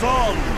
Son.